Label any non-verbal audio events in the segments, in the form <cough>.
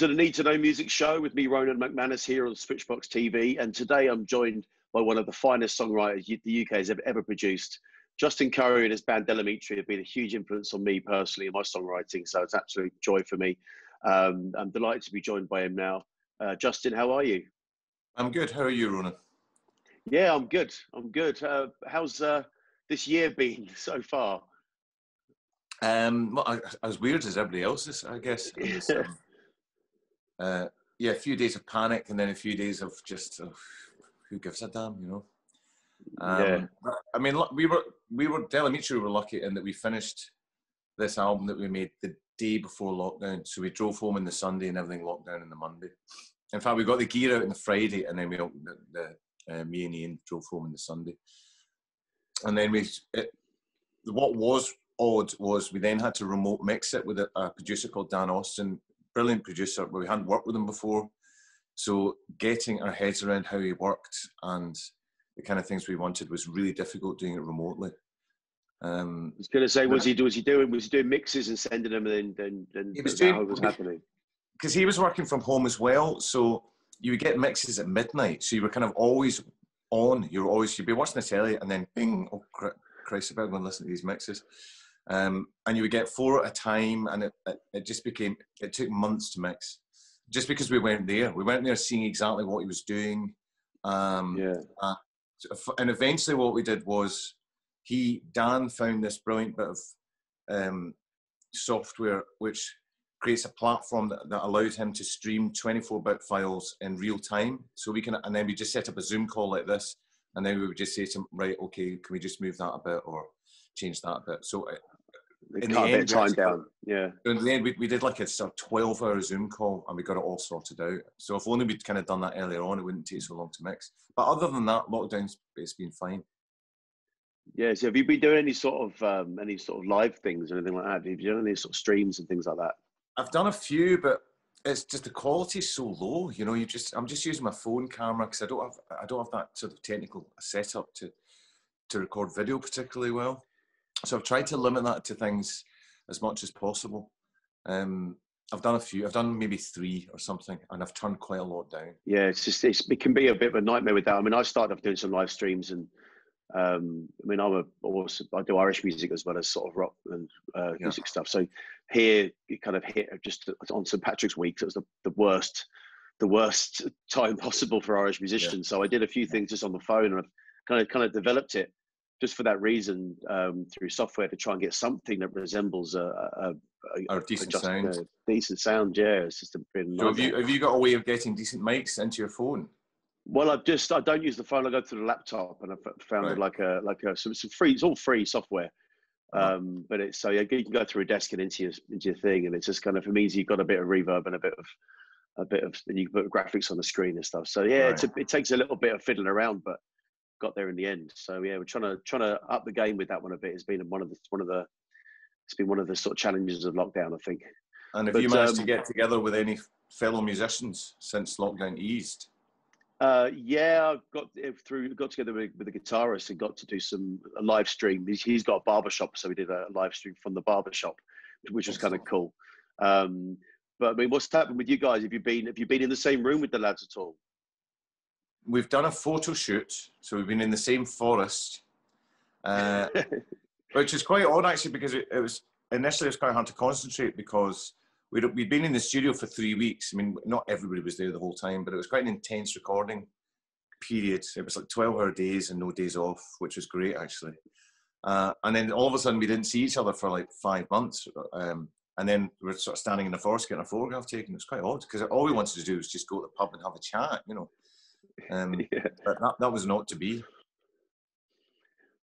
to the Need to Know Music Show with me, Ronan McManus, here on Switchbox TV. And today I'm joined by one of the finest songwriters the UK has ever, ever produced. Justin Currie and his band Del Amitri have been a huge influence on me personally in my songwriting, so it's absolute joy for me. Um, I'm delighted to be joined by him now. Uh, Justin, how are you? I'm good. How are you, Ronan? Yeah, I'm good. I'm good. Uh, how's uh, this year been <laughs> so far? Um, well, as weird as everybody else's, I guess. Um, <laughs> uh, yeah, a few days of panic and then a few days of just oh, who gives a damn, you know. Um, yeah. I mean, we were we were Del Amitri were lucky in that we finished this album that we made the day before lockdown. So we drove home on the Sunday and everything locked down on the Monday. In fact, we got the gear out on the Friday and then we the, the uh, me and Ian drove home on the Sunday. And then we it, what was odd was we then had to remote mix it with a, a producer called Dan Austin, brilliant producer, but we hadn't worked with him before. So getting our heads around how he worked and the kind of things we wanted was really difficult doing it remotely. Um, I was going to say, was he was he doing was he doing mixes and sending them, and then then he was doing was happening because he was working from home as well. So you would get mixes at midnight, so you were kind of always on. You were always you'd be watching the telly, and then bing, oh Christ, I am going to listen to these mixes. Um, and you would get four at a time, and it, it, it, just became, it took months to mix. Just because we weren't there. We weren't there seeing exactly what he was doing. Um, yeah. Uh, and eventually what we did was, he, Dan found this brilliant bit of um, software which creates a platform that, that allowed him to stream 24-bit files in real time. So we can, and then we just set up a Zoom call like this, and then we would just say to him, right, okay, can we just move that a bit or change that a bit? So uh, they in the end, time down. Yeah. In the end, we, we did like a sort of 12 hour Zoom call and we got it all sorted out. So if only we'd kind of done that earlier on, it wouldn't take so long to mix. But other than that, lockdown's it's been fine. Yeah. So have you been doing any sort of um, any sort of live things or anything like that? Have you done any sort of streams and things like that? I've done a few, but it's just the quality's so low. You know, you just I'm just using my phone camera because I don't have I don't have that sort of technical setup to to record video particularly well. So I've tried to limit that to things as much as possible. Um, I've done a few. I've done maybe three or something, and I've turned quite a lot down. Yeah, it's just it's, it can be a bit of a nightmare with that. I mean, I started off doing some live streams, and um, I mean, I'm a also, I do Irish music as well as sort of rock and uh, yeah. music stuff. So here, you kind of hit just on St Patrick's Week. So it was the, the worst, the worst <laughs> time possible for Irish musicians. Yeah. So I did a few things just on the phone, and I've kind of kind of developed it just for that reason um, through software to try and get something that resembles a, a, a, a decent sound. decent sound, yeah. It's just a bit. So have you have you got a way of getting decent mics into your phone? Well, I've just I don't use the phone. I go to the laptop, and I've found right. like a like a some, some free. It's all free software, uh-huh. um, but it's so yeah, you can go through a desk and into your into your thing, and it's just kind of for me, you've got a bit of reverb and a bit of a bit of and you can put graphics on the screen and stuff. So yeah, right. a, it takes a little bit of fiddling around, but got there in the end. So yeah, we're trying to trying to up the game with that one a bit. It's been one of the one of the it's been one of the sort of challenges of lockdown, I think. And have but, you managed um, to get together with any fellow musicians since lockdown eased? Uh, yeah, I've got through got together with, with the guitarist and got to do some a live stream. He's, he's got a barber shop, so we did a live stream from the barber shop, which was kind of cool. Um, but I mean, what's happened with you guys? Have you been have you been in the same room with the lads at all? We've done a photo shoot, so we've been in the same forest, uh, <laughs> which is quite odd actually because it, it, was initially it was quite hard to concentrate because we'd, we'd been in the studio for three weeks. I mean, not everybody was there the whole time, but it was quite an intense recording period. It was like 12 hour days and no days off, which was great actually. Uh, and then all of a sudden we didn't see each other for like five months. Um, and then we are sort of standing in the forest getting a photograph taken. It was quite odd because all we wanted to do was just go to the pub and have a chat, you know. Um, <laughs> yeah. But that, that was not to be.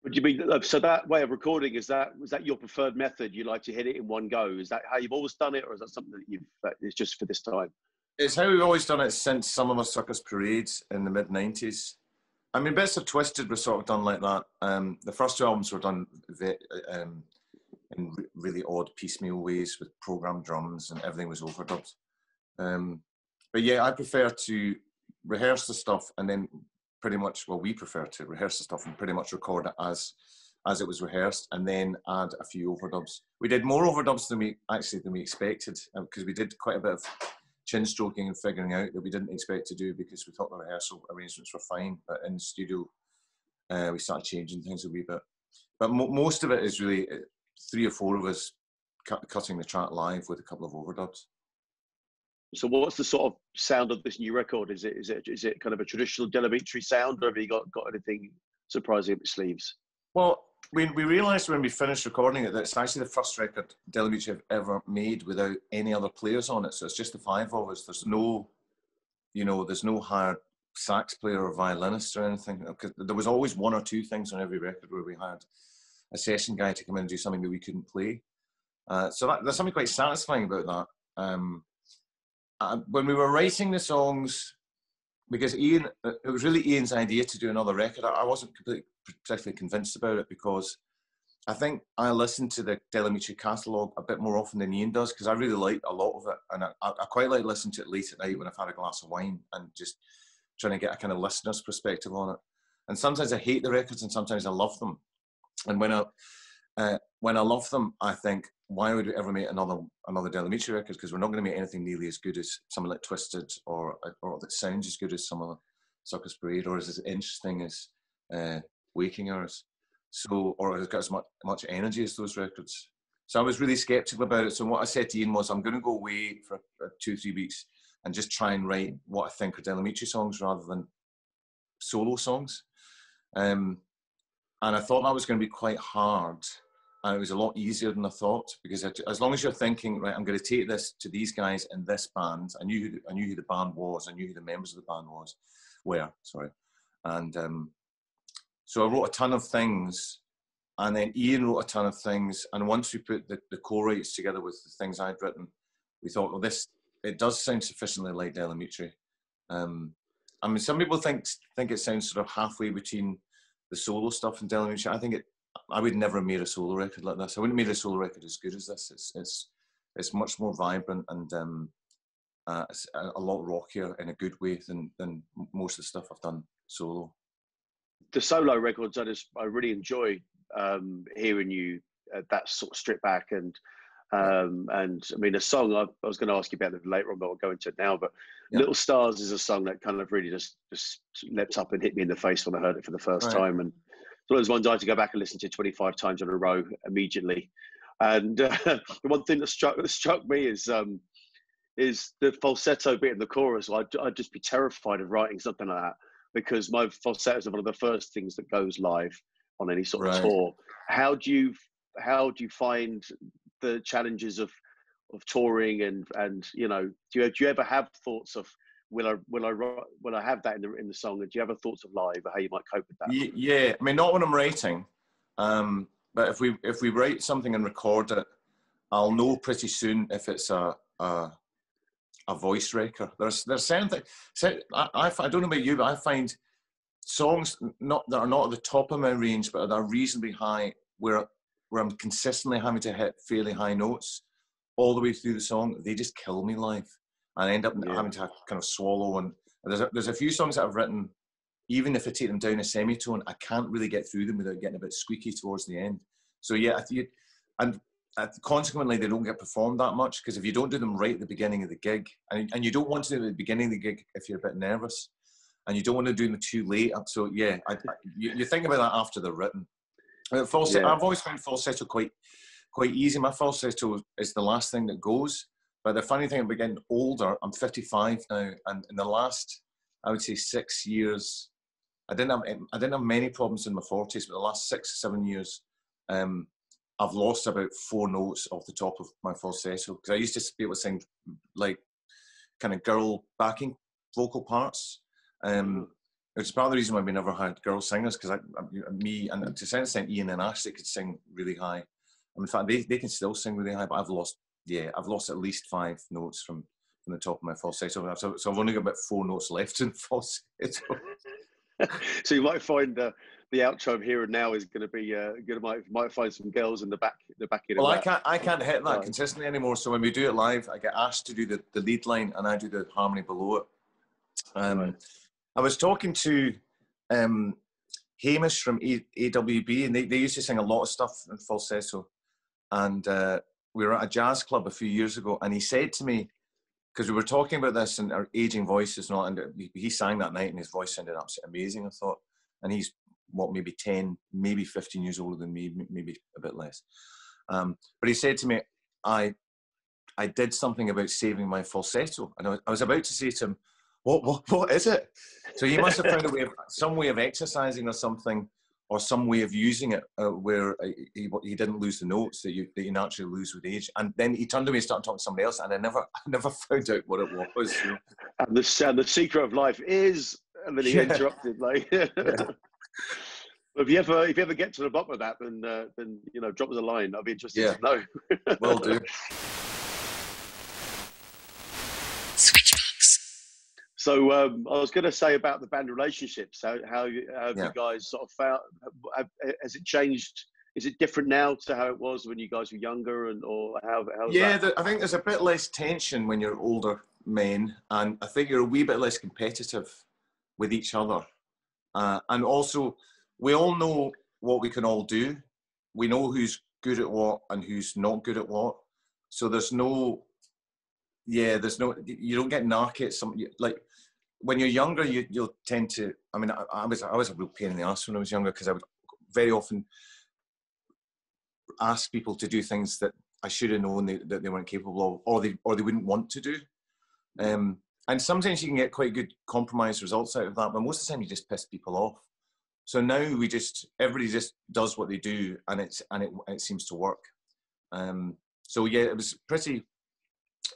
Would you mean so? That way of recording is that was that your preferred method? You like to hit it in one go? Is that how you've always done it, or is that something that you've that is just for this time? It's how we've always done it since Some Other Sucker's Parade in the mid '90s. I mean, Bits of Twisted was sort of done like that. Um, the first two albums were done um, in really odd piecemeal ways with programmed drums and everything was overdubbed. Um, but yeah, I prefer to rehearse the stuff and then pretty much well we prefer to rehearse the stuff and pretty much record it as as it was rehearsed and then add a few overdubs we did more overdubs than we actually than we expected because um, we did quite a bit of chin stroking and figuring out that we didn't expect to do because we thought the rehearsal arrangements were fine, but in the studio uh, we started changing things a wee bit. But mo- most of it is really uh, three or four of us cut, cutting the track live with a couple of overdubs. So, what's the sort of sound of this new record? Is it is it is it kind of a traditional Del Amitri sound, or have you got got anything surprising up your sleeves? Well, we, we realised when we finished recording it that it's actually the first record Del Amitri have ever made without any other players on it. So it's just the five of us. There's no, you know, there's no hired sax player or violinist or anything. Because there was always one or two things on every record where we had a session guy to come in and do something that we couldn't play. Uh, so that, there's something quite satisfying about that. Um, uh, when we were writing the songs, because Ian, uh, it was really Ian's idea to do another record. I wasn't completely particularly convinced about it because I think I listen to the Del Amitri catalogue a bit more often than Ian does because I really like a lot of it, and I, I, quite like listening to it late at night when I've had a glass of wine and just trying to get a kind of listener's perspective on it. And sometimes I hate the records, and sometimes I love them. And when I uh, when I love them, I think, why would we ever make another another Del Amitri record? Because we're not going to make anything nearly as good as something like Twisted, or or that sounds as good as some of the Suckers Parade, or as interesting as uh, Waking Hours. So, or has got as much much energy as those records. So I was really skeptical about it. So what I said to Ian was, I'm going to go away for two three weeks and just try and write what I think are Del Amitri songs rather than solo songs. Um, and I thought that was going to be quite hard and it was a lot easier than I thought because as long as you're thinking, right, I'm going to take this to these guys in this band. I knew who, I knew who the band was. I knew who the members of the band was, were sorry, and um, so I wrote a ton of things, and then Ian wrote a ton of things. And once we put the, the co-writes together with the things I'd written, we thought, well, this it does sound sufficiently like Del Amitri. Um, I mean, some people think think it sounds sort of halfway between the solo stuff and Del Amitri. I think it I would never have made a solo record like this. I wouldn't have made a solo record as good as this. It's it's it's much more vibrant and um, uh, it's a, lot rockier in a good way than than most of the stuff I've done solo. The solo records, I just I really enjoy um, hearing you uh, that sort of strip back and um, and I mean a song I, I was going to ask you about it later on, but I'll go into it now. But yeah. Little Stars is a song that kind of really just just leapt up and hit me in the face when I heard it for the first right. time and one of those ones I had to go back and listen to 25 times in a row immediately. And uh, <laughs> the one thing that struck that struck me is um, is the falsetto bit in the chorus. I'd, I'd just be terrified of writing something like that because my falsettos are one of the first things that goes live on any sort right. of tour. How do you how do you find the challenges of of touring and and you know do you, do you ever have thoughts of will I will I will I have that in the in the song? Do you have thoughts of live or how you might cope with that? Yeah, I mean, not when I'm writing, um, but if we if we write something and record it, I'll know pretty soon if it's a a, a voice wrecker. There's there's things. I, I I don't know about you, but I find songs not that are not at the top of my range, but that are reasonably high, where where I'm consistently having to hit fairly high notes all the way through the song. They just kill me live and I end up yeah. having to kind of swallow. And there's a, there's a few songs that I've written, even if I take them down a semitone, I can't really get through them without getting a bit squeaky towards the end. So yeah, you, and uh, consequently they don't get performed that much because if you don't do them right at the beginning of the gig, and, and you don't want to do them at the beginning of the gig if you're a bit nervous, and you don't want to do them too late. So yeah, I, I, you, you, think about that after they're written. Uh, falsetto, yeah. I've always found falsetto quite quite easy. My falsetto is the last thing that goes. But the funny thing, I'm getting older. I'm 55 now, and in the last, I would say, six years, I didn't have I didn't have many problems in my 40s, but the last six seven years, um, I've lost about four notes off the top of my falsetto because I used to be able to sing like kind of girl backing vocal parts. Um, it's part of the reason why we never had girl singers because I, I, me and to some extent Ian and Ashley could sing really high. And in fact, they, they can still sing really high, but I've lost yeah, I've lost at least five notes from from the top of my falsetto. So, so I've only got about four notes left in <laughs> falsetto. <laughs> so you might find uh, the outro here and now is going to be uh, going to might might find some girls in the back the back. end. Well, I can't I can't hit that consistently anymore. So when we do it live, I get asked to do the, the lead line and I do the harmony below it. Um, right. I was talking to um, Hamish from AWB, and they, they used to sing a lot of stuff in falsetto. And uh, we were at a jazz club a few years ago, and he said to me, because we were talking about this and our aging voices all, and he sang that night and his voice sounded absolutely amazing. I thought, and he's what maybe ten, maybe fifteen years older than me, maybe a bit less. Um, but he said to me, "I, I did something about saving my falsetto," and I was about to say to him, "What, what, what is it?" So he must have found a way of some way of exercising or something or some way of using it uh, where uh, he, he didn't lose the notes that you that you naturally lose with age. And then he turned to me and started talking to somebody else, and I never <laughs> I never found out what it was. You know? <laughs> And the and the secret of life is, and then he yeah. interrupted like. <laughs> yeah. If you ever if you ever get to the bottom of that, then uh, then you know drop us a line. I'd be interested yeah. to know. Will do. So um, I was going to say about the band relationships. How how, how have yeah. you guys sort of found? Have, has it changed? Is it different now to how it was when you guys were younger, and or how? yeah, the, I think there's a bit less tension when you're older men, and I think you're a wee bit less competitive with each other, uh, and also we all know what we can all do. We know who's good at what and who's not good at what. So there's no yeah, there's no you don't get narky at some like when you're younger, you, you'll tend to. I mean, I, I, was I was a real pain in the ass when I was younger because I would very often ask people to do things that I should have known they, that they weren't capable of, or they or they wouldn't want to do. Um, and sometimes you can get quite good compromise results out of that, but most of the time you just piss people off. So now we just everybody just does what they do, and it's and it it seems to work. Um, so yeah, it was pretty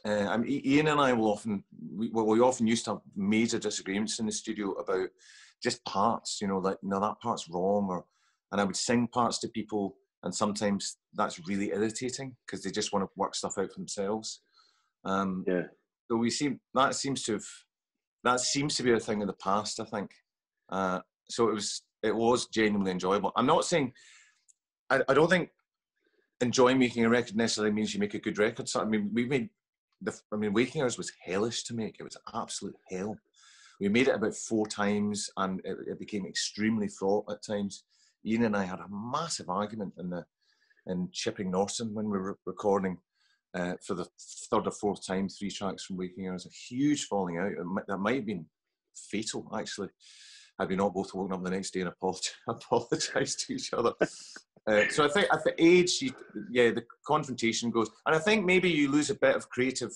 uh, I mean, Ian and I will often we, well, we often used to have major disagreements in the studio about just parts. You know, like no, that part's wrong, or and I would sing parts to people, and sometimes that's really irritating because they just want to work stuff out for themselves. Um, yeah. So we seem that seems to have that seems to be a thing of the past. I think. Uh, so it was it was genuinely enjoyable. I'm not saying I, I don't think enjoying making a record necessarily means you make a good record. So I mean, we made the, I mean, Waking Hours was hellish to make. It was absolute hell. We made it about four times, and it, it became extremely fraught at times. Ian and I had a massive argument in the in Chipping Norton when we were recording uh, for the third or fourth time, three tracks from Waking Hours. A huge falling out. That might have been fatal, actually. Had we not both woken up the next day and <laughs> apologized to each other. Uh, so I think at the age, you, yeah, the confrontation goes, and I think maybe you lose a bit of creative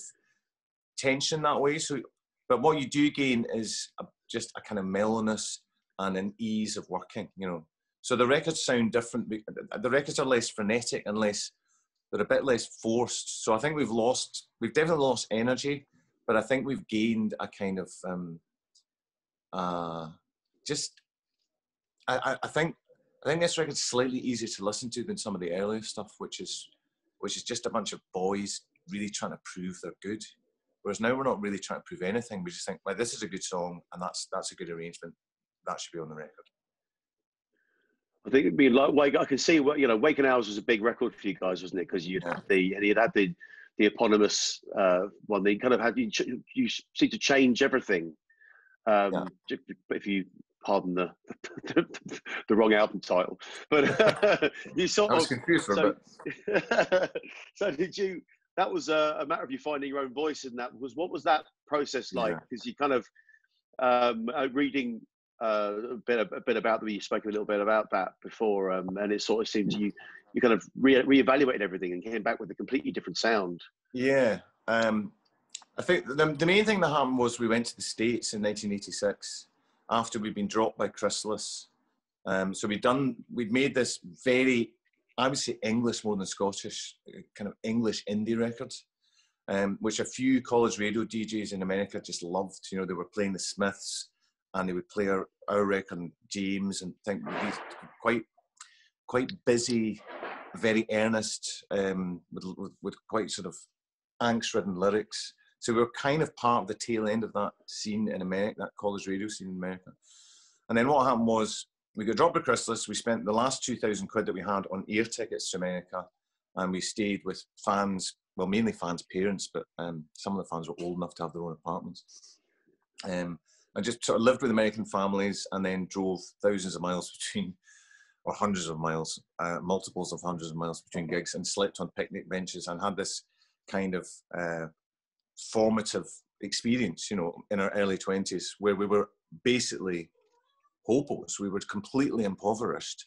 tension that way. So, but what you do gain is a, just a kind of mellowness and an ease of working. You know, so the records sound different. The records are less frenetic and less, they're a bit less forced. So I think we've lost, we've definitely lost energy, but I think we've gained a kind of, um, uh, just I, I, think I think this record's slightly easier to listen to than some of the earlier stuff, which is which is just a bunch of boys really trying to prove they're good. Whereas now we're not really trying to prove anything. We just think, like, this is a good song and that's that's a good arrangement. That should be on the record. I think it'd be like I can see what you know. Waking Hours was a big record for you guys, wasn't it? Because you'd yeah. had the and you'd had the the eponymous uh, one. They kind of had you. You seem to change everything. Um, yeah. If you pardon the the, <laughs> the wrong album title, but uh, <laughs> <laughs> you sort I was of confused so, so did you? That was a, a, matter of you finding your own voice in that. Was what was that process like? Because yeah. you kind of um, uh, reading uh, a bit a bit about the you spoke a little bit about that before, um, and it sort of seemed you you kind of re reevaluated everything and came back with a completely different sound. Yeah. Um, I think the, the main thing that happened was we went to the States in 1986 after we'd been dropped by Chrysalis. Um, so we'd done, we'd made this very, I would say English more than Scottish, kind of English indie record, um, which a few college radio DJs in America just loved. You know, they were playing the Smiths and they would play our, our record, James, and think these quite, quite busy, very earnest, um, with, with, with quite sort of angst-ridden lyrics. So we were kind of part of the tail end of that scene in America, that college radio scene in America. And then what happened was we got dropped by Chrysalis. We spent the last 2,000 quid that we had on air tickets to America. And we stayed with fans, well, mainly fans' parents, but um, some of the fans were old enough to have their own apartments. Um, and just sort of lived with American families and then drove thousands of miles <laughs> between, or hundreds of miles, uh, multiples of hundreds of miles between gigs and slept on picnic benches and had this kind of uh, formative experience, you know, in our early 20s, where we were basically hopeless. We were completely impoverished.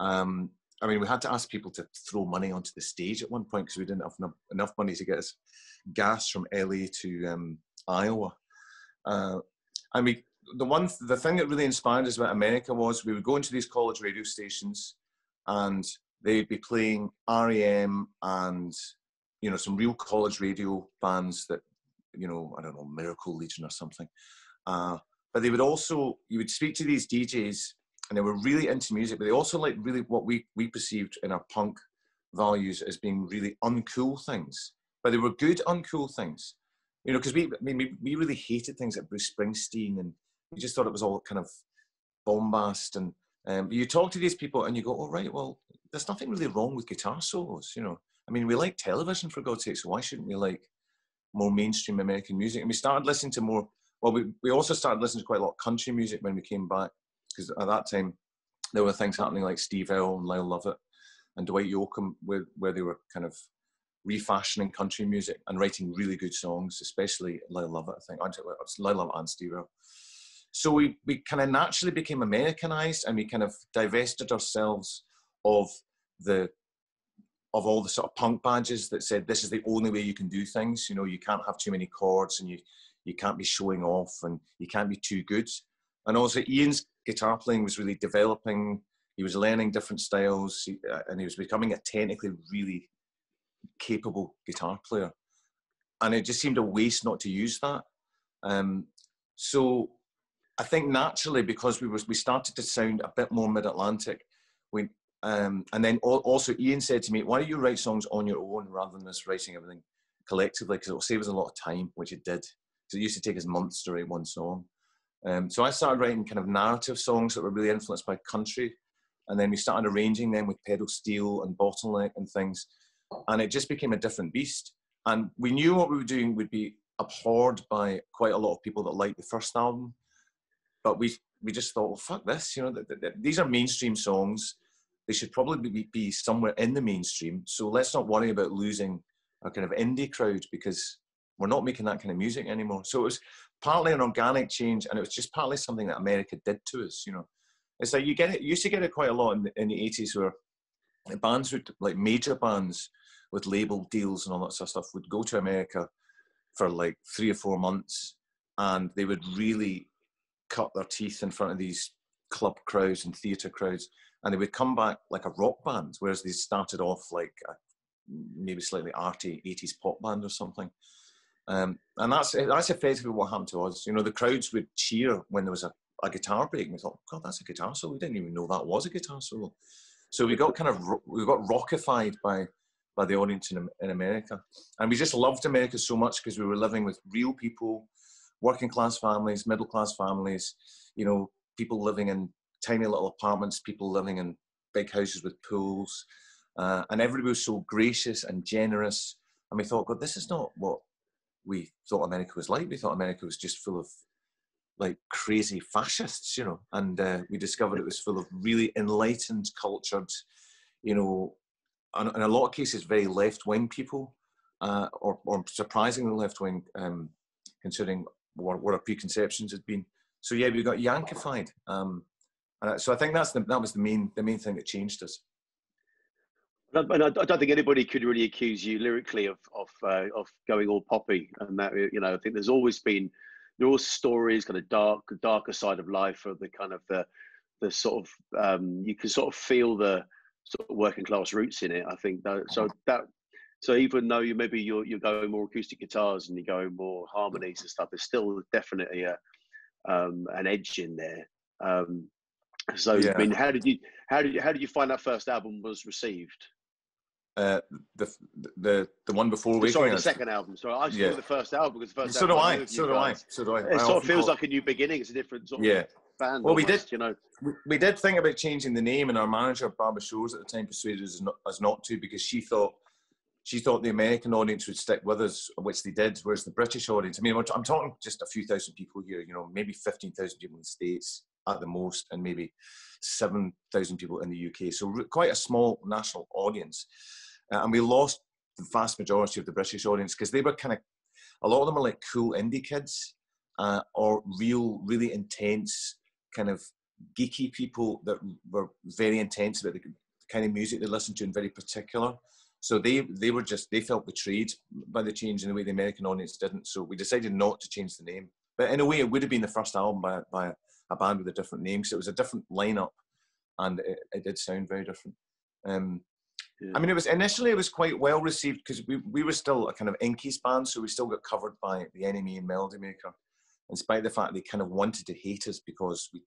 Um, I mean, we had to ask people to throw money onto the stage at one point because we didn't have enough, money to get us gas from LA to um, Iowa. Uh, and we, the one, the thing that really inspired us about America was we would go into these college radio stations, and they'd be playing REM and you know some real college radio bands that you know I don't know Miracle Legion or something. Uh, but they would also you would speak to these DJs and they were really into music, but they also like really what we we perceived in our punk values as being really uncool things, but they were good uncool things. You know, because we I mean we, we really hated things like Bruce Springsteen and we just thought it was all kind of bombast and um, you talk to these people and you go, oh right, well, there's nothing really wrong with guitar solos, you know. I mean, we like television for God's sake, so why shouldn't we like more mainstream American music? And we started listening to more. Well, we, we also started listening to quite a lot of country music when we came back because at that time there were things happening like Steve Earle and Lyle Lovett and Dwight Yoakam where, where they were kind of refashioning country music and writing really good songs, especially Lyle Lovett, I think. Lyle Lovett and Steve Earle. So we, we kind of naturally became Americanized and we kind of divested ourselves of the of all the sort of punk badges that said this is the only way you can do things. You know, you can't have too many chords and you you can't be showing off and you can't be too good. And also Ian's guitar playing was really developing. He was learning different styles uh, and he was becoming a technically really capable guitar player. And it just seemed a waste not to use that. Um, so I think naturally because we was we started to sound a bit more mid-Atlantic, we um, and then also Ian said to me, "Why don't you write songs on your own rather than us writing everything collectively? Because it will save us a lot of time, which it did. Because it used to take us months to write one song. Um, so I started writing kind of narrative songs that were really influenced by country, and then we started arranging them with pedal steel and bottleneck and things, and it just became a different beast. And we knew what we were doing would be abhorred by quite a lot of people that liked the first album, but we we just thought, well, fuck this, you know, th- th- th- these are mainstream songs they should probably be, be somewhere in the mainstream. So let's not worry about losing a kind of indie crowd because we're not making that kind of music anymore. So it was partly an organic change, and it was just partly something that America did to us. You know, it's like you get it. You used to get it quite a lot in the, in the eighties, where bands would like major bands with label deals and all that sort of stuff would go to America for like three or four months, and they would really cut their teeth in front of these club crowds and theatre crowds and they would come back like a rock band, whereas they started off like a, maybe slightly arty 80s pop band or something. Um, and that's that's effectively what happened to us. You know, the crowds would cheer when there was a, a guitar break, and we thought, God, that's a guitar solo. We didn't even know that was a guitar solo. So we got kind of we got rockified by by the audience in, in America, and we just loved America so much because we were living with real people, working class families, middle class families, you know, people living in tiny little apartments, people living in big houses with pools, uh, and everybody was so gracious and generous. And we thought, God, this is not what we thought America was like. We thought America was just full of like crazy fascists, you know. And uh, we discovered it was full of really enlightened, cultured, you know, and in a lot of cases, very left wing people, uh, or, or surprisingly left wing, um, considering what, what, our preconceptions had been. So yeah, we got Yankified. Um, and so I think that's the, that was the main the main thing that changed us. And I, don't think anybody could really accuse you lyrically of of uh, of going all poppy, and that you know I think there's always been there are stories, kind of dark darker side of life, of the kind of the the sort of um, you can sort of feel the sort of working class roots in it. I think that so that so even though you maybe you're you're going more acoustic guitars and you're going more harmonies and stuff, there's still definitely a um, an edge in there. Um, so yeah. I mean, how did you how did you how did you find that first album was received? Uh, the the the one before we sorry the second album sorry I just yeah. the first album because the first so do I so do I so do I it I sort of feels like a new beginning it's a different sort yeah. of band well almost, we did you know we, we, did think about changing the name and our manager Barbara Shores at the time persuaded us not, us not to because she thought she thought the American audience would stick with us which they did whereas the British audience I mean I'm talking just a few thousand people here you know maybe 15,000 people in the States at the most, and maybe 7,000 people in the UK. So quite a small national audience. Uh, and we lost the vast majority of the British audience because they were kind of, a lot of them are like cool indie kids uh, or real, really intense kind of geeky people that were very intense about the kind of music they listened to and very particular. So they they were just they felt betrayed by the change in the way the American audience didn't. So we decided not to change the name. But in a way, it would have been the first album by, by a band with a different name because it was a different lineup, and it, it did sound very different. Um, yeah. I mean, it was initially it was quite well received because we, we were still a kind of Inkies band, so we still got covered by the NME and Melody Maker, in spite of the fact they kind of wanted to hate us because we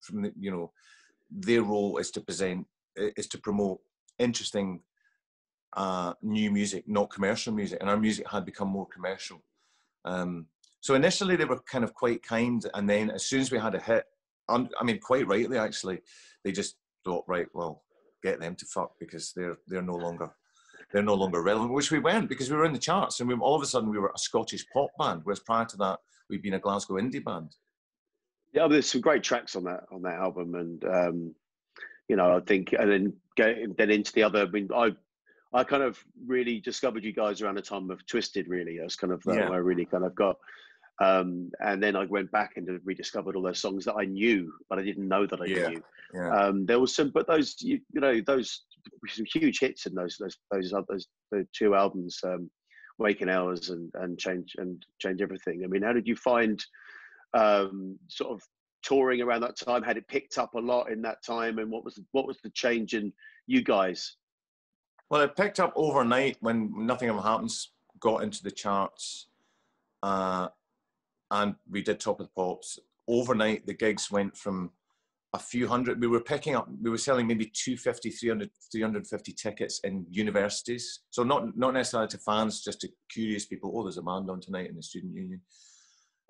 from the you know their role is to present is to promote interesting uh, new music, not commercial music, and our music had become more commercial. Um, so initially they were kind of quite kind, and then as soon as we had a hit, I mean, quite rightly actually, they just thought, right, well, get them to fuck because they're they're no longer they're no longer relevant, which we weren't because we were in the charts, and we, all of a sudden we were a Scottish pop band, whereas prior to that we'd been a Glasgow indie band. Yeah, there's some great tracks on that on that album, and um, you know, I think, and then get then into the other. I mean, I I kind of really discovered you guys around the time of Twisted. Really, that's kind of uh, yeah. I really kind of got. Um, and then I went back and rediscovered all those songs that I knew, but I didn't know that I yeah. knew. Yeah. Um, there was some, but those you, you, know those some huge hits in those those those others the two albums, um, Waking Hours and and Change and Change Everything. I mean, how did you find um, sort of touring around that time? Had it picked up a lot in that time, and what was what was the change in you guys? Well, it picked up overnight when Nothing Ever Happens got into the charts, uh, and we did Top of the Pops. Overnight, the gigs went from a few hundred. We were picking up, we were selling maybe 250, 300, 350 tickets in universities. So not not necessarily to fans, just to curious people. Oh, there's a band on tonight in the student union.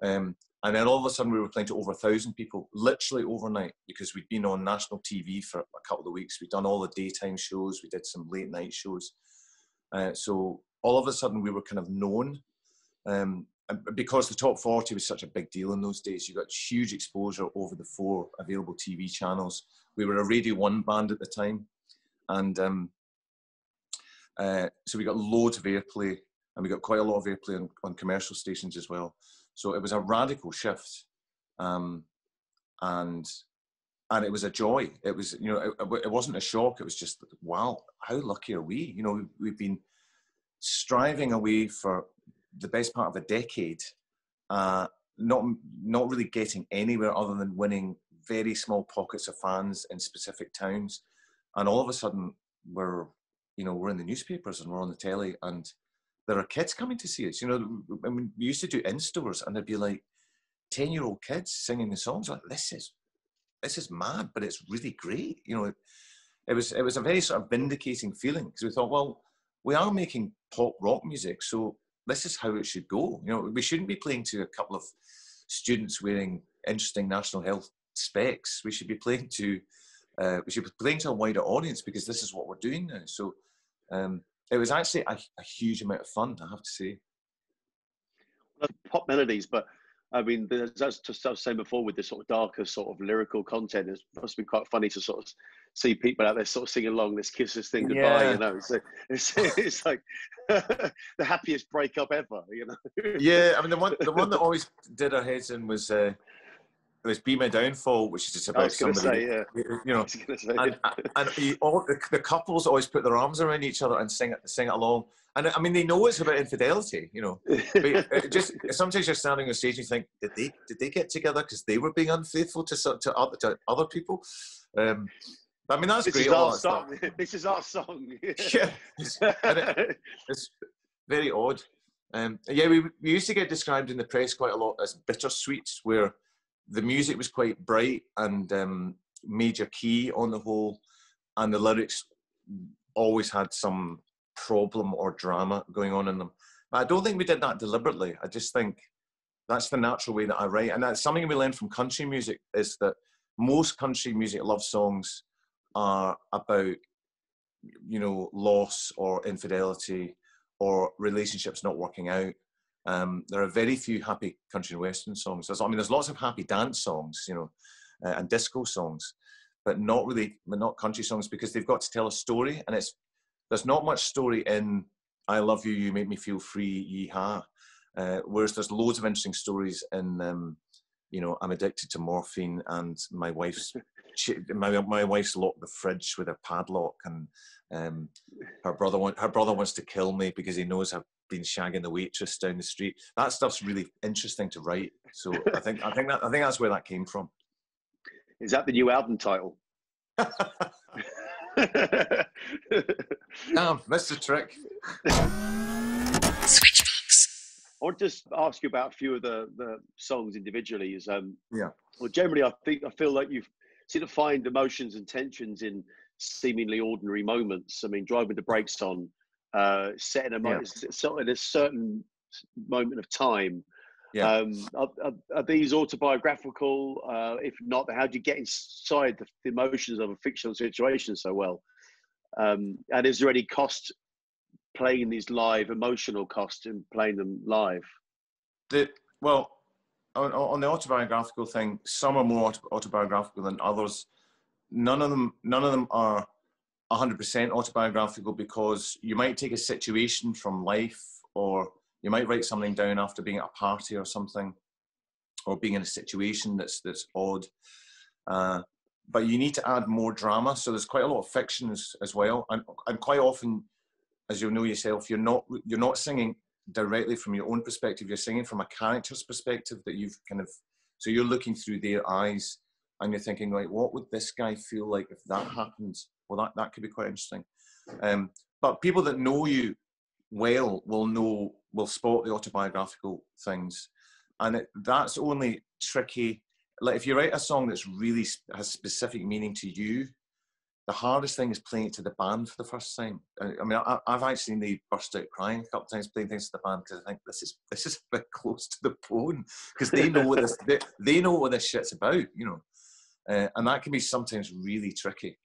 Um, and then all of a sudden, we were playing to over a thousand people, literally overnight, because we'd been on national TV for a couple of weeks. We'd done all the daytime shows, we did some late night shows. Uh, so all of a sudden, we were kind of known. Um, because the top 40 was such a big deal in those days, you got huge exposure over the four available TV channels. We were a Radio 1 band at the time. And um, uh, so we got loads of airplay, and we got quite a lot of airplay on, on commercial stations as well. So it was a radical shift, um, and and it was a joy. It was you know it, it, wasn't a shock. It was just wow, how lucky are we? You know we've been striving away for the best part of a decade, uh, not not really getting anywhere other than winning very small pockets of fans in specific towns, and all of a sudden we're you know we're in the newspapers and we're on the telly and there are kids coming to see us. You know, I mean, we used to do in stores, and there'd be like ten year old kids singing the songs. Like this is this is mad, but it's really great. You know, it was it was a very sort of vindicating feeling because we thought, well, we are making pop rock music, so this is how it should go. You know, we shouldn't be playing to a couple of students wearing interesting national health specs. We should be playing to uh, we should be playing to a wider audience because this is what we're doing now. So um, it was actually a, a huge amount of fun, I have to say. Pop melodies, but I mean, that's just I was saying before with this sort of darker sort of lyrical content. It must be quite funny to sort of see people out there sort of singing along. Let's kiss this thing goodbye. Yeah. You know, so it's, it's like <laughs> the happiest breakup ever. You know. Yeah, I mean the <laughs> one the one that always did our heads in was uh, there's Be My Downfall, which is just about somebody, say, yeah. you know, <laughs> and, and he, all, the, the, couples always put their arms around each other and sing it, sing it along. And I mean, they know it's about infidelity, you know. But just <laughs> sometimes you're standing on stage and you think, did they did they get together because they were being unfaithful to to other, to other people? Um, I mean, that's this great. Is our song. <laughs> This is our song. yeah, it's, it, it's very odd. Um, yeah, we, we used to get described in the press quite a lot as bittersweet, where the music was quite bright and um, major key on the whole, and the lyrics always had some problem or drama going on in them. But I don't think we did that deliberately. I just think that's the natural way that I write, and that's something we learned from country music is that most country music love songs are about you know loss or infidelity or relationships not working out um, there are very few happy country and western songs. There's, I mean, there's lots of happy dance songs, you know, uh, and disco songs, but not really, not country songs because they've got to tell a story, and it's there's not much story in "I love you, you make me feel free, yeehaw." Uh, whereas there's loads of interesting stories in, um, you know, I'm addicted to morphine and my wife's <laughs> my my wife's locked the fridge with a padlock and um, her brother want, her brother wants to kill me because he knows I've been shagging the waitress down the street. That stuff's really interesting to write. So I think I think that I think that's where that came from. Is that the new album title? <laughs> Damn, missed a trick. Switchbox. <laughs> I want to just ask you about a few of the, the songs individually. Is um yeah. Well, generally, I think I feel like you've seem to find emotions and tensions in seemingly ordinary moments. I mean, driving the brakes on, uh, setting a yeah. in a certain moment of time. Yeah. Um, are, are, are, these autobiographical? Uh, if not, how do you get inside the, the, emotions of a fictional situation so well? Um, and is there any cost playing these live, emotional cost in playing them live? The, well, on, on the autobiographical thing, some are more autobiographical than others. None of them, none of them are 100% autobiographical because you might take a situation from life or you might write something down after being at a party or something or being in a situation that's that's odd uh, but you need to add more drama so there's quite a lot of fiction as, as well and, and quite often as you know yourself you're not you're not singing directly from your own perspective you're singing from a character's perspective that you've kind of so you're looking through their eyes and you're thinking like what would this guy feel like if that happens well that, that could be quite interesting. Um, but people that know you well will know will spot the autobiographical things. And it, that's only tricky. Like if you write a song that's really has specific meaning to you the hardest thing is playing it to the band for the first time. I, mean, I, have actually nearly burst out crying a couple of times playing things to the band because I think this is this is a <laughs> bit close to the bone because they know what this they, they, know what this shit's about, you know, uh, and that can be sometimes really tricky.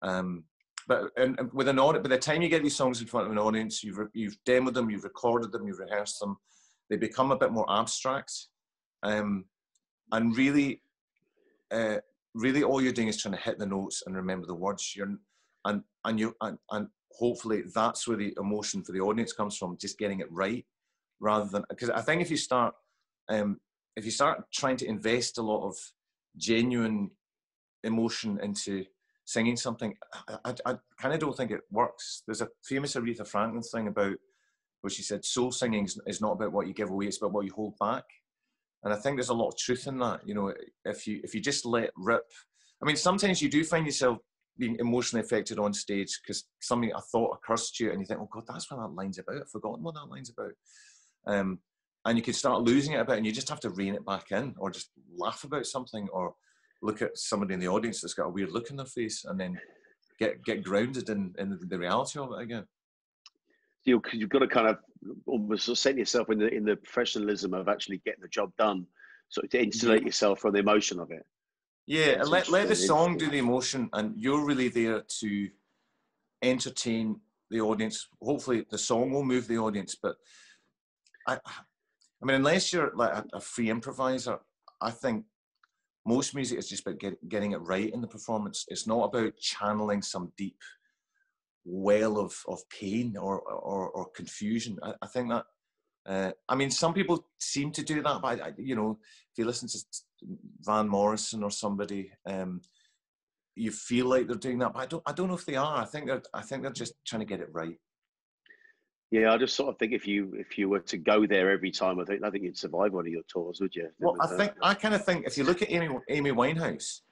Um, but and, and with an audience, by the time you get these songs in front of an audience, you've you've demoed them, you've recorded them, you've rehearsed them, they become a bit more abstract, um, and really. Uh, really all you're doing is trying to hit the notes and remember the words. You're and and you and, and hopefully that's where the emotion for the audience comes from just getting it right rather than because i think if you start um if you start trying to invest a lot of genuine emotion into singing something i, I, I kind of don't think it works. There's a famous aretha franklin thing about where she said soul singing is not about what you give away it's about what you hold back and I think there's a lot of truth in that. You know, if you if you just let rip, I mean, sometimes you do find yourself being emotionally affected on stage because something a thought occurs to you, and you think, "Oh God, that's what that line's about. I've forgotten what that line's about." Um, and you could start losing it a bit, and you just have to rein it back in, or just laugh about something, or look at somebody in the audience that's got a weird look in their face, and then get get grounded in in the reality of it again you you've got to kind of almost set yourself in the in the professionalism of actually getting the job done, so to insulate yeah. yourself from the emotion of it. Yeah, and let let the song do the emotion, and you're really there to entertain the audience. Hopefully, the song will move the audience, but I, I mean, unless you're like a, a free improviser, I think most music is just about get, getting it right in the performance. It's not about channeling some deep well of, of pain or, or, or confusion. I, I, think that, uh, I mean, some people seem to do that, but I, you know, if you listen to Van Morrison or somebody, um, you feel like they're doing that, but I don't, I don't know if they are. I think they're, I think they're just trying to get it right. Yeah, I just sort of think if you if you were to go there every time, I think I think you'd survive one of your tours, would you? Well, I think I kind of think if you look at Amy Amy Winehouse,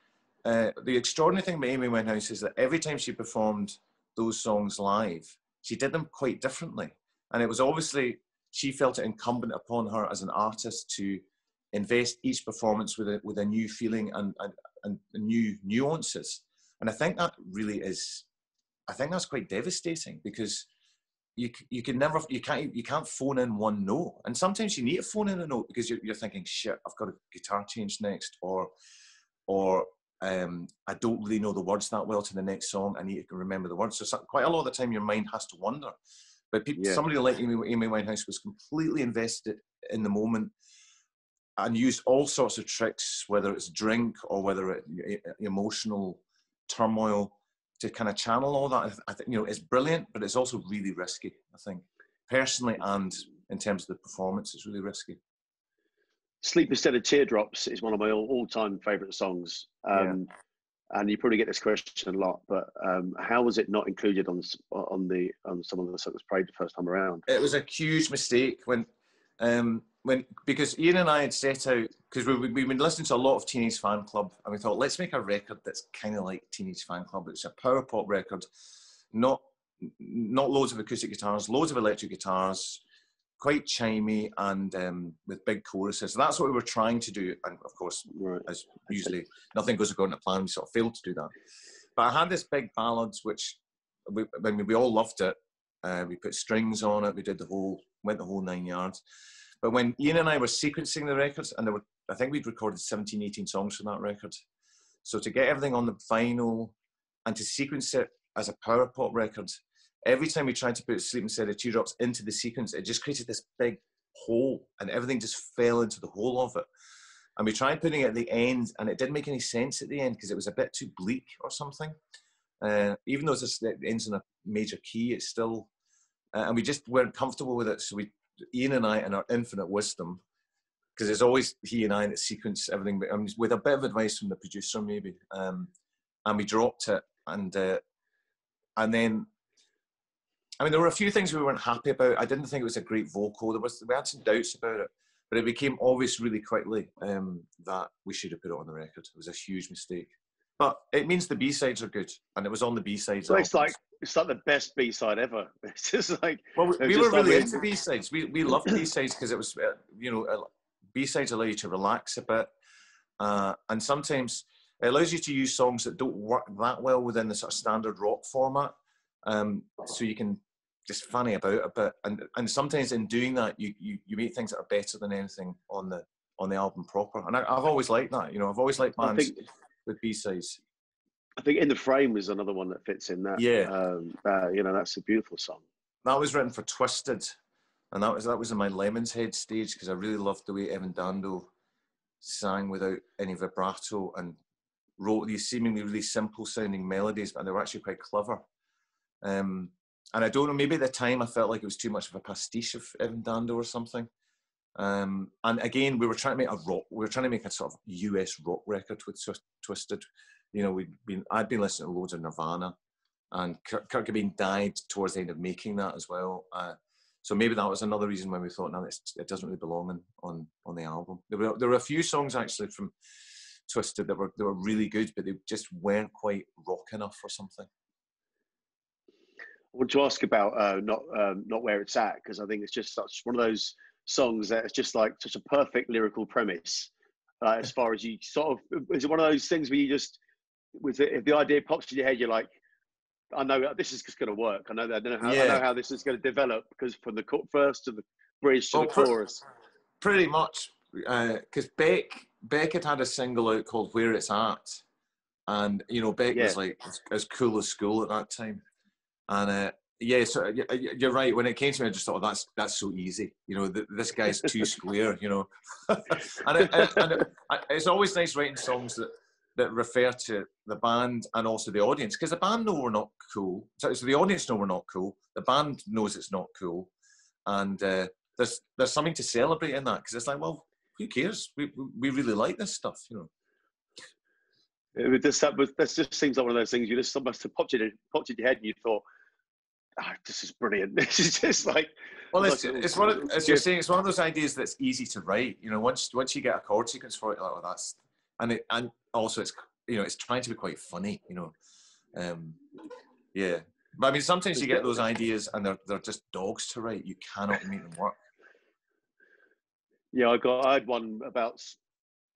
uh, the extraordinary thing about Amy Winehouse is that every time she performed those songs live, she did them quite differently. And it was obviously, she felt it incumbent upon her as an artist to invest each performance with a, with a new feeling and, and, and new nuances. And I think that really is, I think that's quite devastating because you you can never you can't you can't phone in one note and sometimes you need to phone in a note because you're, you're thinking shit I've got a guitar change next or or um, I don't really know the words that well to the next song. I need to remember the words. So quite a lot of the time, your mind has to wander. But people, yeah. somebody like Amy, Amy Winehouse was completely invested in the moment and used all sorts of tricks, whether it's drink or whether it emotional turmoil, to kind of channel all that. I think you know it's brilliant, but it's also really risky. I think personally and in terms of the performance, it's really risky. Sleep Instead of Teardrops is one of my all time favourite songs. Um, yeah. And you probably get this question a lot, but um, how was it not included on on the on some of the songs played the first time around? It was a huge mistake when um, when because Ian and I had set out because we, we've been listening to a lot of Teenage Fanclub and we thought let's make a record that's kind of like Teenage Fanclub. But it's a power pop record, not not loads of acoustic guitars, loads of electric guitars, quite chimey and um, with big choruses. So that's what we were trying to do. And of course, right. as usually, nothing goes according to plan. We sort of failed to do that. But I had this big ballads, which we, when we all loved it. Uh, we put strings on it. We did the whole, went the whole nine yards. But when Ian and I were sequencing the records, and there were, I think we'd recorded 17, 18 songs from that record. So to get everything on the vinyl and to sequence it as a power pop record, every time we tried to put Sleep Instead of Teardrops into the sequence, it just created this big hole and everything just fell into the hole of it. And we tried putting it at the end and it didn't make any sense at the end because it was a bit too bleak or something. Uh, even though it's it ends in a major key, it's still, uh, and we just weren't comfortable with it. So we, Ian and I, in our infinite wisdom, because it's always he and I that sequence everything, but um, with a bit of advice from the producer maybe, um, and we dropped it, and uh, and then I mean, there were a few things we weren't happy about. I didn't think it was a great vocal. There was we had some doubts about it, but it became obvious really quickly um, that we should have put it on the record. It was a huge mistake. But it means the B sides are good, and it was on the B sides. So it's like it's like the best B side ever. <laughs> It's just like well, we, we were really like, into B sides. We we loved B sides because it was uh, you know uh, B sides allow you to relax a bit, uh, and sometimes it allows you to use songs that don't work that well within the sort of standard rock format. Um, so you can just funny about it. But and and sometimes in doing that, you you you make things that are better than anything on the on the album proper. And I, have always liked that. You know, I've always liked bands think, with B sides. I think in the frame is another one that fits in that. Yeah, um, uh, you know, that's a beautiful song. That was written for Twisted, and that was that was in my Lemonheads stage because I really loved the way Evan Dando sang without any vibrato and wrote these seemingly really simple sounding melodies, but they were actually quite clever. Um, and I don't know, maybe at the time I felt like it was too much of a pastiche of Evan Dando or something. Um, and again, we were trying to make a rock, we were trying to make a sort of US rock record with Twisted. You know, we'd been, I'd been listening to loads of Nirvana, and Kurt, Cobain died towards the end of making that as well. Uh, so maybe that was another reason why we thought, no, it doesn't really belong in, on on the album. There were there were a few songs actually from Twisted that were they were really good, but they just weren't quite rock enough or something. Want to ask about uh, not um, not where it's at because I think it's just such one of those songs that it's just like such a perfect lyrical premise. Uh, as far as you sort of, is it one of those things where you just, with it, if the idea pops in your head, you're like, I know this is just going to work. I know that. I know how, yeah. I know how this is going to develop because from the first to the bridge to well, the chorus. Pretty much, because uh, Beck Beck had had a single out called "Where It's At," and you know Beck yeah. was like as, as cool as school at that time. And uh, yeah, so you're right. When it came to me, I just thought, oh, that's that's so easy. You know, this guy's too square. You know, <laughs> and, it, and it, it's always nice writing songs that that refer to the band and also the audience because the band know we're not cool. So, so, the audience know we're not cool. The band knows it's not cool, and uh, there's there's something to celebrate in that because it's like, well, who cares? We we really like this stuff, you know. It just, that, was this just seems like one of those things you just almost popped it in, popped it in your head and you thought, oh, this is brilliant. <laughs> This is just like. Well, it's, like, it's one of, as you're saying, it's one of those ideas that's easy to write. You know, once once you get a chord sequence for it, like, oh, that's and it and also it's you know it's trying to be quite funny. You know, um, yeah. But I mean, sometimes you get those ideas and they're they're just dogs to write. You cannot make them work. Yeah, I got I had one about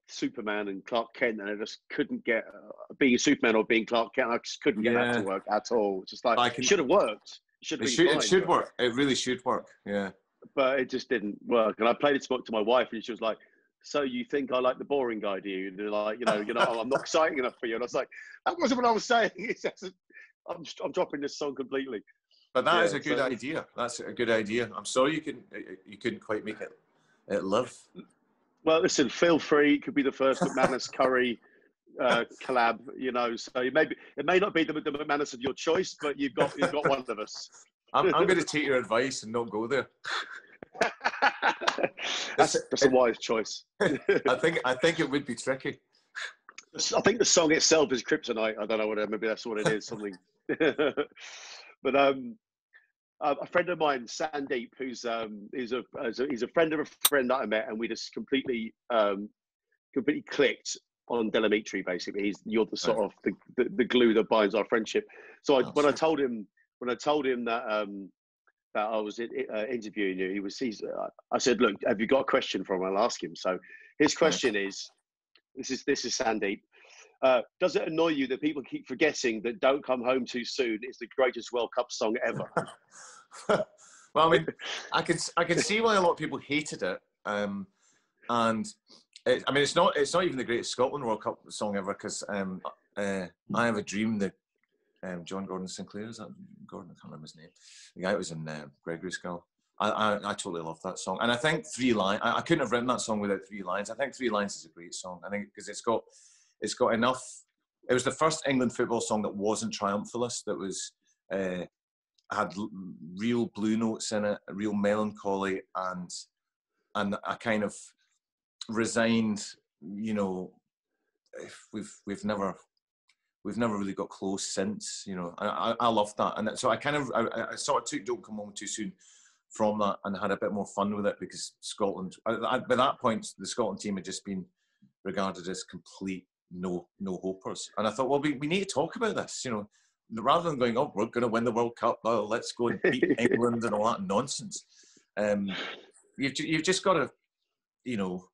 Superman and Clark Kent, and I just couldn't get uh, being Superman or being Clark Kent. I just couldn't get yeah. that to work at all. It's just like can, it should have worked. It should, it should, fine, it should work. It really should work. Yeah. But it just didn't work. And I played it to my wife, and she was like, "So you think I like the boring guy, do you?" And like, you know, you know, I'm not exciting enough for you. And I was like, "That wasn't what I was saying. <laughs> I'm, I'm dropping this song completely." But that yeah, is a good so, idea. That's a good idea. I'm sorry you couldn't you couldn't quite make it, it live. Well, listen, feel free. It could be the first <laughs> McManus Currie uh, collab, you know. So it may be, it may not be the, the McManus of your choice, but you've got you've got one of us. I'm, I'm going <laughs> to take your advice and not go there. that's, that's a wise choice. <laughs> I think I think it would be tricky. I think the song itself is kryptonite. I don't know what maybe that's what it is. Something. but um, a friend of mine, Sandeep, who's um, he's a, he's a friend of a friend that I met, and we just completely um, completely clicked on Del Amitri. Basically, he's you're the sort of the, the, the glue that binds our friendship. So I, oh, when sure. I told him when I told him that um, that I was uh, interviewing you, he was he's, uh, I said, look, have you got a question for him? I'll ask him. So his question is, this is this is Sandeep. Uh, does it annoy you that people keep forgetting that "Don't Come Home Too Soon" is the greatest World Cup song ever? <laughs> well, I mean, <laughs> I can I can see why a lot of people hated it, um, and it, I mean, it's not it's not even the greatest Scotland World Cup song ever because um, uh, I have a dream that um, John Gordon Sinclair is that Gordon? I can't remember his name. The guy was in uh, Gregory's Girl. I, I, I, totally love that song, and I think Three Lions. I, I, couldn't have written that song without Three Lions. I think Three Lions is a great song. I think because it's got it's got enough. It was the first England football song that wasn't triumphalist. That was uh, had real blue notes in it, real melancholy, and and a kind of resigned. You know, we've we've never we've never really got close since. You know, I I, I love that, and so I kind of I, I sort of took "Don't Come Home Too Soon" from that and had a bit more fun with it because Scotland. I, by that point, the Scotland team had just been regarded as complete no no hopers. And I thought, well, we, we need to talk about this, you know, rather than going, oh, we're going to win the World Cup, well, let's go and beat <laughs> England and all that nonsense. Um, you've you've just got to, you know,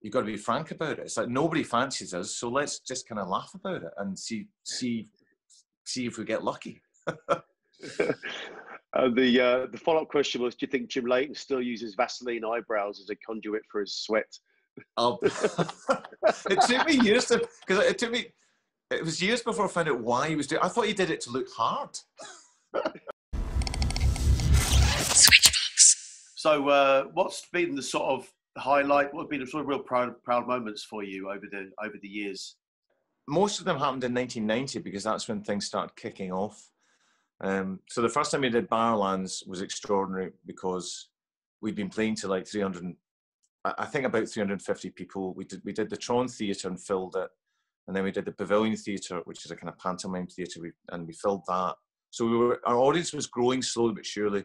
you've got to be frank about it. It's like nobody fancies us, so let's just kind of laugh about it and see see see if we get lucky. <laughs> <laughs> uh, the uh, the follow up question was: Do you think Jim Leighton still uses Vaseline eyebrows as a conduit for his sweat? Um, <laughs> it took me years to because it took me. It was years before I found out why he was doing. I thought he did it to look hard. so, uh, what's been the sort of highlight? What have been the sort of real proud proud moments for you over the over the years? Most of them happened in 1990 because that's when things started kicking off. Um, so the first time we did Barrowlands was extraordinary because we'd been playing to like 300 I think about 350 people. We did we did the Tron Theatre and filled it, and then we did the Pavilion Theatre, which is a kind of pantomime theatre, and we filled that. So we were our audience was growing slowly but surely,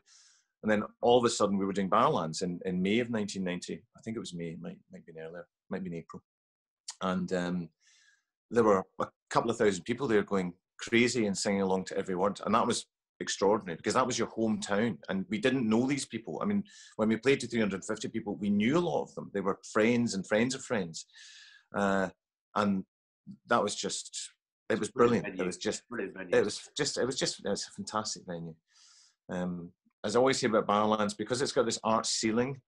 and then all of a sudden we were doing Barrowlands in, in May of 1990. I think it was May, might might be earlier, might be in April, and um, there were a couple of thousand people there going crazy and singing along to every word, and that was extraordinary because that was your hometown and we didn't know these people. I mean, when we played to 350 people, we knew a lot of them. They were friends and friends of friends. Uh, and that was just, it was brilliant. It was just, it was just, it was just, it was a fantastic venue. Um, as I always say about Barrowlands, because it's got this arch ceiling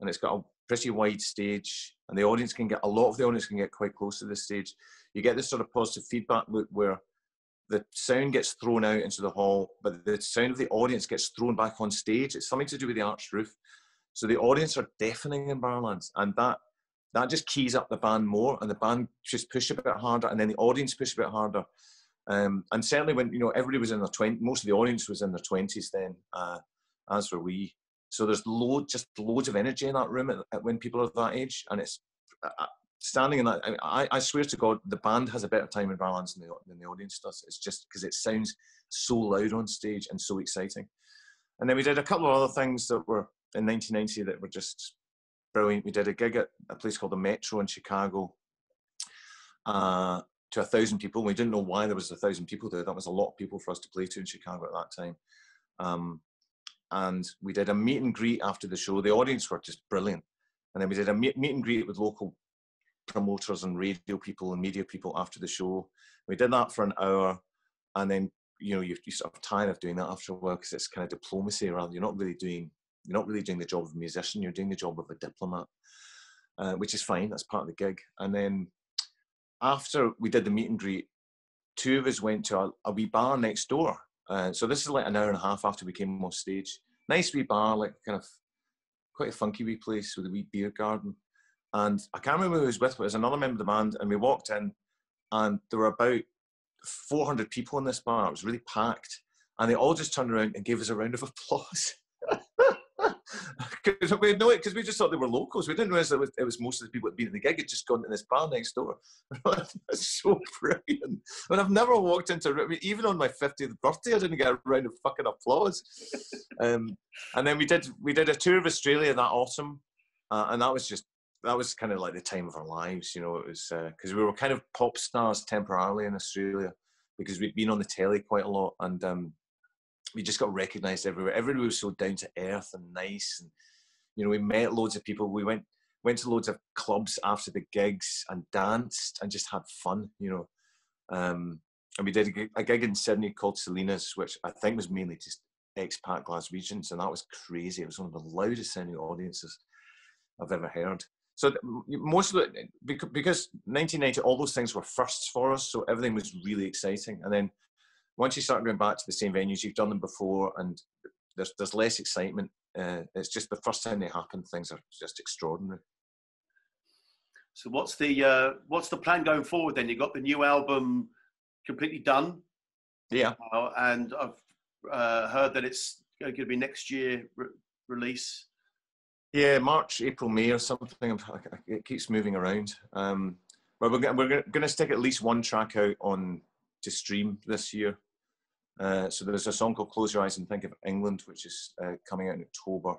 and it's got a pretty wide stage and the audience can get, a lot of the audience can get quite close to the stage. You get this sort of positive feedback loop where the sound gets thrown out into the hall, but the sound of the audience gets thrown back on stage. It's something to do with the arched roof. So the audience are deafening in Barrowlands, and that that just keys up the band more, and the band just push a bit harder, and then the audience push a bit harder. Um, and certainly when you know everybody was in their twenty, most of the audience was in their twenties then, uh, as were we. So there's load, just loads of energy in that room at, at when people are that age, and it's uh, standing in that, I, I swear to God, the band has a better time in Barrowlands than the, than the audience does. It's just because it sounds so loud on stage and so exciting. And then we did a couple of other things that were in 1990 that were just brilliant. We did a gig at a place called the Metro in Chicago uh, to a thousand people. We didn't know why there was a thousand people there. That was a lot of people for us to play to in Chicago at that time. Um, and we did a meet and greet after the show. The audience were just brilliant. And then we did a meet and greet with local promoters and radio people and media people after the show. We did that for an hour, and then you know you you sort of tired of doing that after a while because it's kind of diplomacy rather. You're not really doing you're not really doing the job of a musician. You're doing the job of a diplomat, uh, which is fine. That's part of the gig. And then after we did the meet and greet, two of us went to a, a wee bar next door. Uh, so this is like an hour and a half after we came off stage. Nice wee bar, like kind of quite a funky wee place with a wee beer garden. And I can't remember who was with, but it was another member of the band. And we walked in, and there were about 400 people in this bar. It was really packed. And they all just turned around and gave us a round of <laughs> applause. <laughs> because we know it because we just thought they were locals. We didn't realize it was, it was most of the people that had been at the gig had just gone to this bar next door. <laughs> That's so brilliant. And I've never walked into I mean, even on my 50th birthday, I didn't get a round of fucking applause. Um, and then we did we did a tour of Australia that autumn, uh, and that was just that was kind of like the time of our lives. You know, it was because uh, we were kind of pop stars temporarily in Australia because we'd been on the telly quite a lot and. Um, we just got recognised everywhere. Everybody was so down to earth and nice, and you know, we met loads of people. We went went to loads of clubs after the gigs and danced and just had fun. You know, um, and we did a gig, in Sydney called Selina's, which I think was mainly just expat Glaswegians, and that was crazy. It was one of the loudest sounding audiences I've ever heard. So most of it, because 1990, all those things were firsts for us, so everything was really exciting. And then once you start going back to the same venues, you've done them before, and there's there's less excitement. Uh, it's just the first time they happen, things are just extraordinary. So what's the uh, what's the plan going forward? Then you've got the new album completely done. Yeah, uh, and I've uh, heard that it's going to be next year re- release. Yeah, March, April, May, or something. It keeps moving around. Um, but we're, we're going to stick at least one track out on to stream this year. Uh, so there's a song called Close Your Eyes and Think of England, which is uh, coming out in October.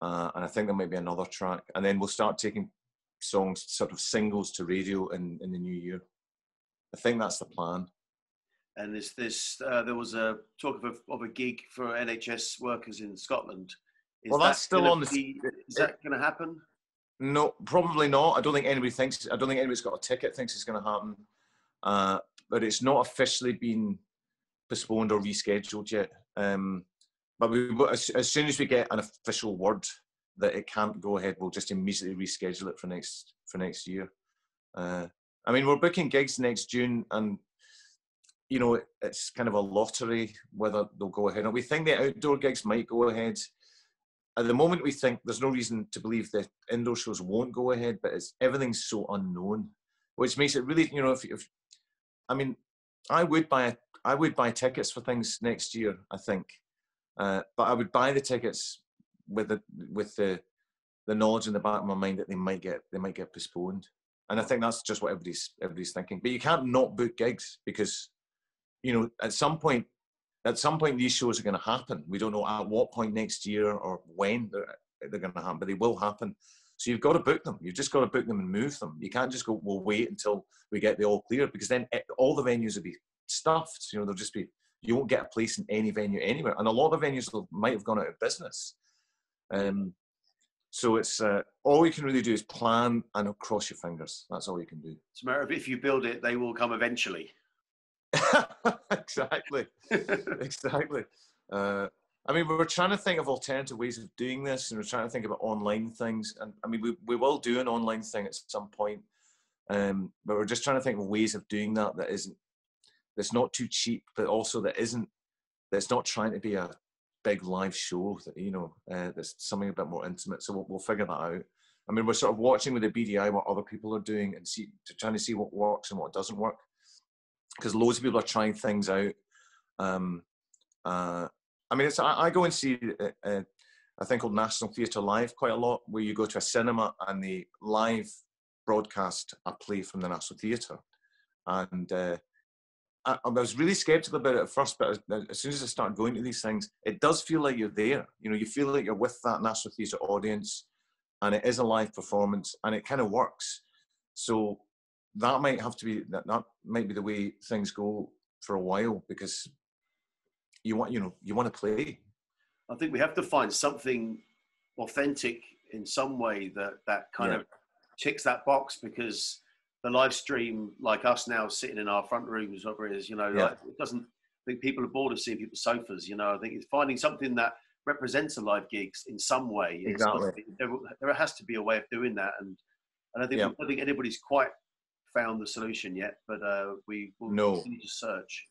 Uh, and I think there might be another track. And then we'll start taking songs, sort of singles to radio in, in the new year. I think that's the plan. And is this, uh, there was a talk of a, of a gig for NHS workers in Scotland. Is well, that's still on the. Be, is that going to happen? No, probably not. I don't think anybody thinks. I don't think anybody's got a ticket thinks it's going to happen. Uh, but it's not officially been postponed or rescheduled yet. Um, but we, as, as, soon as we get an official word that it can't go ahead, we'll just immediately reschedule it for next for next year. Uh, I mean, we're booking gigs next June, and you know it's kind of a lottery whether they'll go ahead. And we think the outdoor gigs might go ahead. At the moment, we think there's no reason to believe that indoor shows won't go ahead, but it's everything's so unknown, which makes it really, you know, if, if I mean, I would buy I would buy tickets for things next year. I think, uh, but I would buy the tickets with the with the the knowledge in the back of my mind that they might get they might get postponed. And I think that's just what everybody's everybody's thinking. But you can't not book gigs because, you know, at some point, at some point these shows are going to happen. We don't know at what point next year or when they're, they're going to happen, but they will happen. So you've got to book them. You've just got to book them and move them. You can't just go, we'll wait until we get the all clear because then all the venues will be stuffed. You know, they'll just be, you won't get a place in any venue anywhere. And a lot of venues might have gone out of business. Um, so it's uh, all you can really do is plan and cross your fingers. That's all you can do. It's a matter of if you build it, they will come eventually. <laughs> exactly. exactly. Uh, I mean, we're trying to think of alternative ways of doing this, and we're trying to think about online things. And I mean, we, we will do an online thing at some point, um, but we're just trying to think of ways of doing that that isn't that's not too cheap, but also that isn't that's not trying to be a big live show. That you know, uh, that's something a bit more intimate. So we'll, we'll figure that out. I mean, we're sort of watching with the BDI what other people are doing and see to trying to see what works and what doesn't work, because loads of people are trying things out. Um, uh, I mean, it's I, I go and see uh, uh, a thing called National Theatre Live quite a lot, where you go to a cinema and they live broadcast a play from the National Theatre, and uh, I, I, was really skeptical about it at first, but as, as, soon as I started going to these things, it does feel like you're there. You know, you feel like you're with that National Theatre audience, and it is a live performance, and it kind of works. So that might have to be that, that might be the way things go for a while because you want you know you want to play. I think we have to find something authentic in some way that that kind yeah. of ticks that box because the live stream, like us now sitting in our front rooms, whatever it is, you know, yeah. like, it doesn't. I think people are bored of seeing people's sofas. You know, I think it's finding something that represents a live gigs in some way. Exactly. There, there, has to be a way of doing that, and and I think yeah. I think anybody's quite found the solution yet, but uh, we will no. continue to search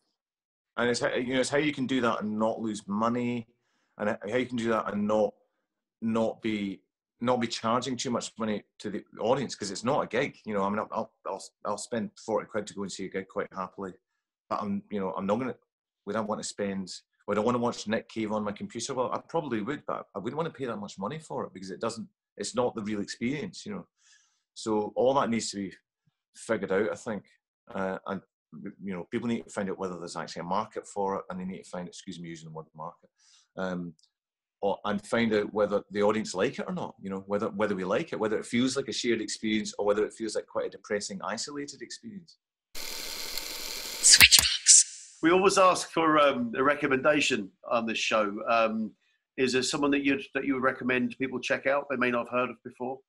and it's how, you know it's how you can do that and not lose money, and how you can do that and not not be not be charging too much money to the audience because it's not a gig. You know, I mean, I'll, I'll I'll spend forty quid to go and see a gig quite happily, but I'm you know I'm not gonna. We don't want to spend. would I don't want to watch Nick Cave on my computer? Well, I probably would, but I wouldn't want to pay that much money for it because it doesn't. It's not the real experience, you know. So all that needs to be figured out, I think, uh, and you know, people need to find out whether there's actually a market for it, and they need to find, excuse me, using the word market, um, or, and find out whether the audience like it or not. You know, whether whether we like it, whether it feels like a shared experience, or whether it feels like quite a depressing, isolated experience. Switchbox. We always ask for um, a recommendation on this show. Um, is there someone that you that you would recommend people check out they may not have heard of before?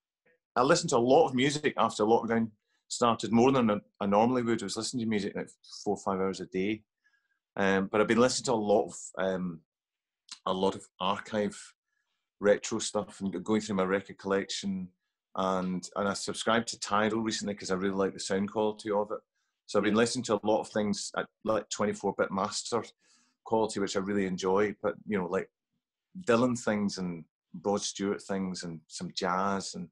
I listened to a lot of music after lockdown started, more than I normally would. I was listening to music like four or five hours a day, um, but I've been listening to a lot of um, a lot of archive retro stuff and going through my record collection. And and I subscribed to Tidal recently because I really like the sound quality of it. So I've been listening to a lot of things at like 24-bit master quality, which I really enjoy. But you know, like Dylan things and Rod Stewart things and some jazz and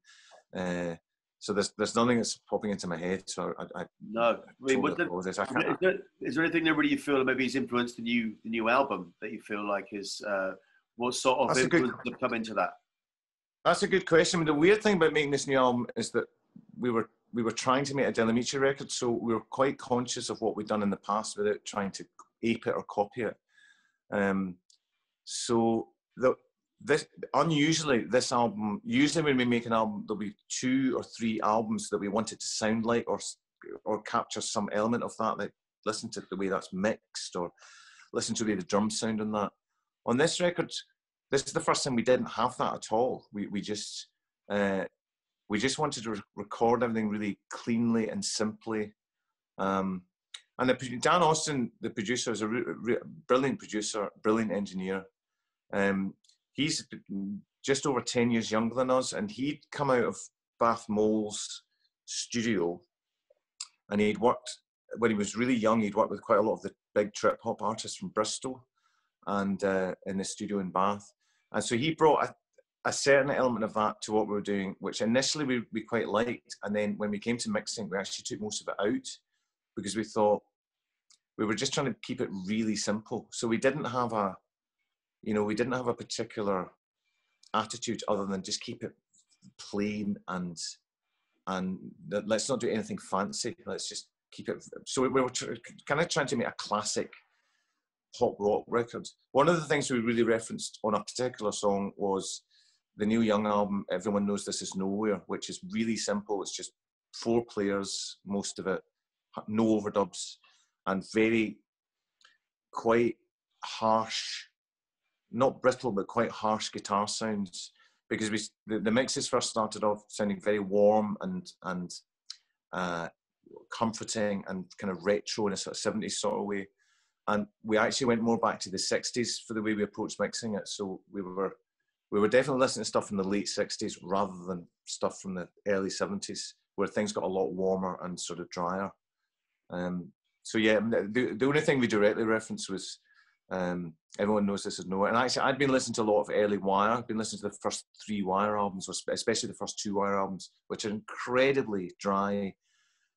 uh, so there's there's nothing that's popping into my head. So I, I no. I mean, the, is, there, is there anything that really you feel maybe has influenced the new the new album that you feel like is uh, what sort of that's influence have come into that? That's a good question. I mean, the weird thing about making this new album is that we were we were trying to make a Del record, so we were quite conscious of what we'd done in the past without trying to ape it or copy it. Um, so the this unusually this album usually when we make an album there'll be two or three albums that we want it to sound like or or capture some element of that like listen to the way that's mixed or listen to the way the drums sound on that. On this record this is the first time we didn't have that at all. We we just uh, we just wanted to re- record everything really cleanly and simply. Um, and the, Dan Austin, the producer, is a re- re- brilliant producer, brilliant engineer. Um, he's just over 10 years younger than us, and he'd come out of Bath Mole's studio and he'd worked, when he was really young, he'd worked with quite a lot of the big trip hop artists from Bristol and uh, in the studio in Bath. And so he brought a, a, certain element of that to what we were doing, which initially we, we quite liked. And then when we came to mixing, we actually took most of it out because we thought we were just trying to keep it really simple. So we didn't have a, you know, we didn't have a particular attitude other than just keep it plain and and let's not do anything fancy. Let's just keep it. So we were kind of trying to make a classic pop rock record. One of the things we really referenced on a particular song was the Neil Young album. Everyone knows this is nowhere, which is really simple. It's just four players, most of it, no overdubs, and very quite harsh not brittle but quite harsh guitar sounds because we the, the mixes first started off sounding very warm and and uh, comforting and kind of retro in a sort of 70s sort of way. And we actually went more back to the 60s for the way we approached mixing it. So we were we were definitely listening to stuff from the late 60s rather than stuff from the early 70s where things got a lot warmer and sort of drier. Um, so yeah the, the only thing we directly referenced was um, everyone knows this is nowhere. And actually, I'd been listening to a lot of early Wire. I've been listening to the first three Wire albums, especially the first two Wire albums, which are incredibly dry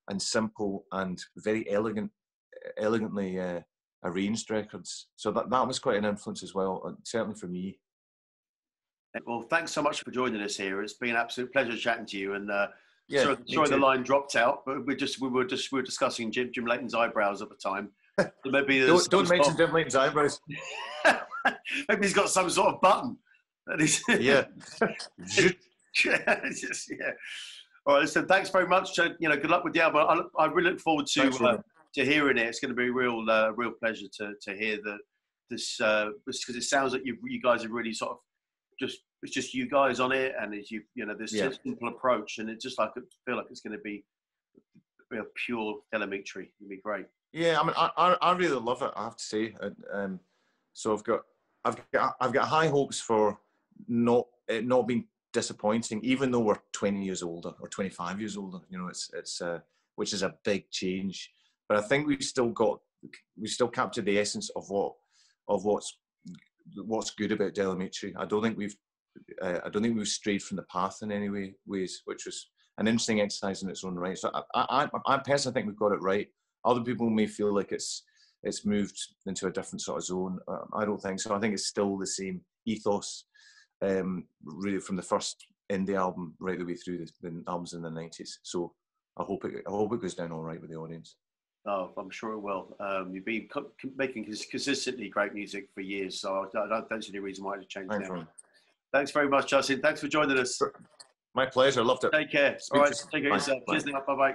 and simple and very elegant, elegantly uh, arranged records. So that, that was quite an influence as well, uh, certainly for me. Well, thanks so much for joining us here. It's been an absolute pleasure chatting to you. And uh, yeah, sorry, sorry the line dropped out, but we just we were just we were discussing Jim Jim Leighton's eyebrows at the time. Maybe don't, don't mention Jim Leighton's eyebrows. <laughs> maybe he's got some sort of button. That is <laughs> yeah. <laughs> just, yeah. All right. So thanks very much. You know, good luck with the album. I, I really look forward to uh, to hearing it. It's going to be a real uh, real pleasure to to hear the this because uh, it sounds like you you guys are really sort of just it's just you guys on it and it's you you know this yeah. simple approach and it's just like I feel like it's going to be a pure Del It'll be great. Yeah, I mean, I, I really love it. I have to say. Um, so I've got I've got I've got high hopes for not it not being disappointing, even though we're 20 years older or 25 years older. You know, it's it's uh, which is a big change. But I think we've still got we still captured the essence of what of what's what's good about Del Amitri. I don't think we've uh, I don't think we've strayed from the path in any way ways, which was an interesting exercise in its own right. So I I, I personally think we've got it right. Other people may feel like it's it's moved into a different sort of zone. Uh, I don't think so. I think it's still the same ethos, um, really from the first indie album right the way through the, the albums in the nineties. So I hope it I hope it goes down all right with the audience. Oh, I'm sure it will. Um, you've been co- making consistently great music for years, so I don't, don't see any reason why to change Thanks now. Thanks very much, Justin. Thanks for joining us. My pleasure. Loved it. Take care. Speak all right, take care yourself. Cheers now. Bye bye.